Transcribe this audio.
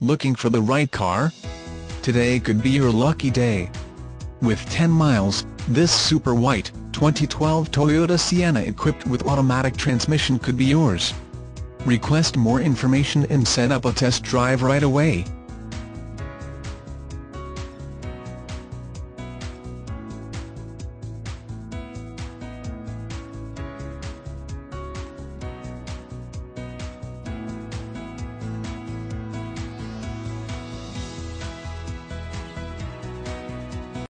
Looking for the right car? Today could be your lucky day. With 10 miles, this super white, 2012 Toyota Sienna equipped with automatic transmission could be yours. Request more information and set up a test drive right away.